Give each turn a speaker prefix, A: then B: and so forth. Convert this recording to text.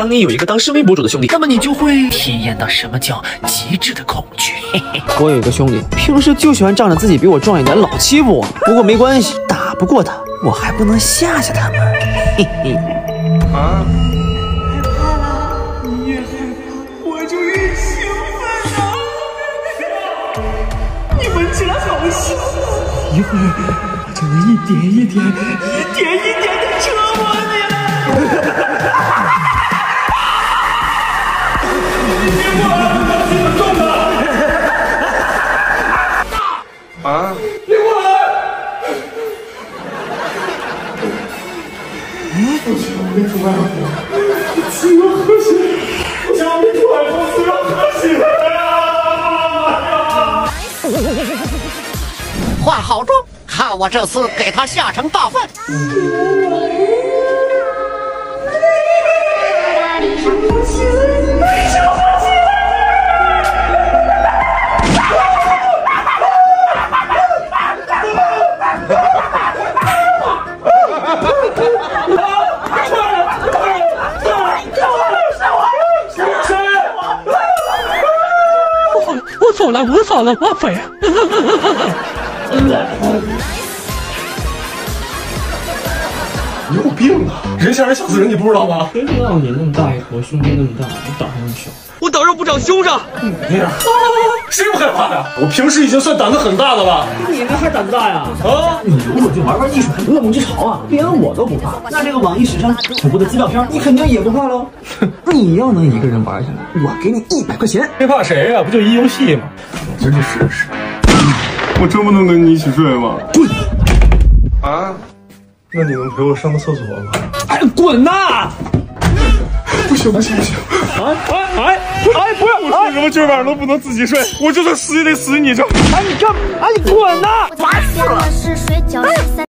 A: 当你有一个当视为博主的兄弟，那么你就会体验到什么叫极致的恐惧。
B: 我有一个兄弟，平时就喜欢仗着自己比我壮一点，老欺负我。不过没关系，打不过他，我还不能吓吓他们。嘿嘿。啊！害怕了，你越害怕，我就越兴奋啊！你闻起来好香啊！一会儿我就能一点一点、一点一点的折磨你了。别过来，我自己动的。啊！别过来！不行，我没出外婆，死要喝血！不行，我没出外婆，死要喝血
C: 呀！化好妆，看我这次给他下成大饭！
A: 错了，我走了，王菲。
D: 你有病啊！人吓人吓死人，你不知道吗？
B: 谁知道你那么大一头，胸肌那么大，你胆还那么小？
A: 我胆肉不长胸上。
D: 你那样，谁不害怕呀？我平时已经算胆子很大的了。
B: 你那还胆子大呀？啊！你有种就玩玩艺术，还不要猛去潮啊！连我都不怕，那这个网易史上恐怖的资料片，你肯定也不怕喽？哼你要能一个人玩下来，我给你一百块钱。
D: 谁怕谁呀？不就一游戏吗？我今儿就试试。我真不能跟你一起睡吗？
B: 滚！
D: 啊？那你能陪我上个厕所吗？
B: 哎，滚呐、
D: 不行不行不行！
B: 哎哎哎哎，不要！
D: 我睡什么今儿晚上都不能自己睡，我就算死也得死你这！
B: 哎你干！哎你滚呐、烦死了！哎